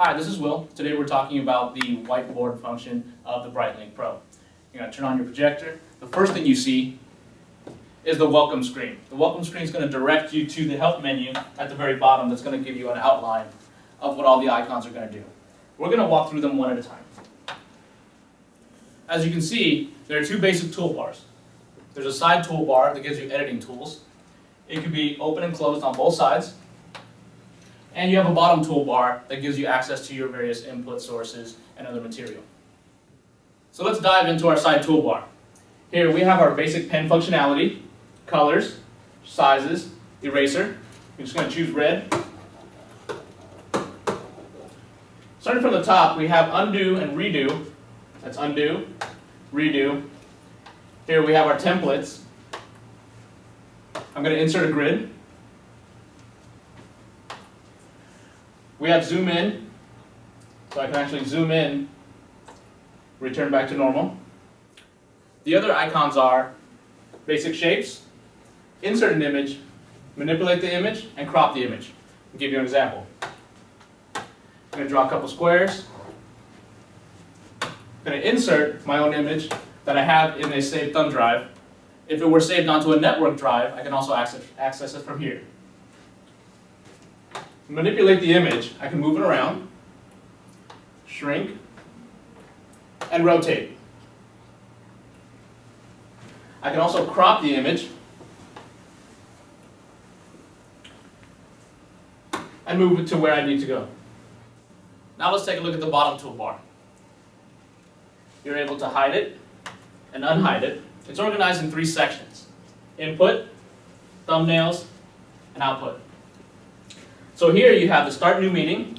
Hi, this is Will. Today we're talking about the whiteboard function of the BrightLink Pro. You're going to turn on your projector. The first thing you see is the welcome screen. The welcome screen is going to direct you to the help menu at the very bottom that's going to give you an outline of what all the icons are going to do. We're going to walk through them one at a time. As you can see, there are two basic toolbars. There's a side toolbar that gives you editing tools. It can be open and closed on both sides. And you have a bottom toolbar that gives you access to your various input sources and other material. So let's dive into our side toolbar. Here we have our basic pen functionality, colors, sizes, eraser. We're just going to choose red. Starting from the top, we have undo and redo. That's undo, redo. Here we have our templates. I'm going to insert a grid. We have zoom in, so I can actually zoom in, return back to normal. The other icons are basic shapes, insert an image, manipulate the image, and crop the image. I'll give you an example. I'm going to draw a couple squares. I'm going to insert my own image that I have in a saved thumb drive. If it were saved onto a network drive, I can also access, access it from here manipulate the image, I can move it around, shrink, and rotate. I can also crop the image and move it to where I need to go. Now let's take a look at the bottom toolbar. You're able to hide it and unhide it. It's organized in three sections. Input, thumbnails, and output. So here you have the start new meeting,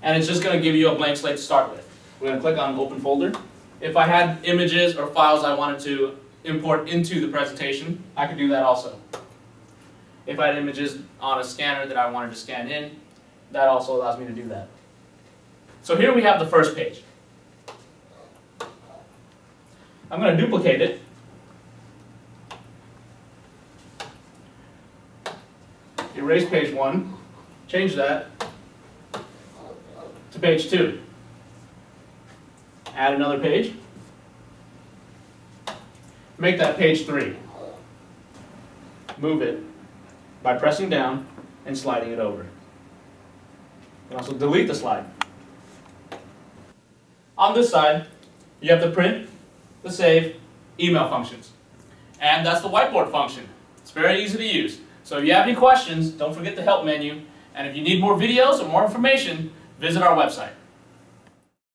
and it's just going to give you a blank slate to start with. We're going to click on open folder. If I had images or files I wanted to import into the presentation, I could do that also. If I had images on a scanner that I wanted to scan in, that also allows me to do that. So here we have the first page. I'm going to duplicate it erase page one, change that to page two. Add another page. Make that page three. Move it by pressing down and sliding it over. You can also delete the slide. On this side, you have the print, the save, email functions. And that's the whiteboard function. It's very easy to use. So if you have any questions, don't forget the help menu. And if you need more videos or more information, visit our website.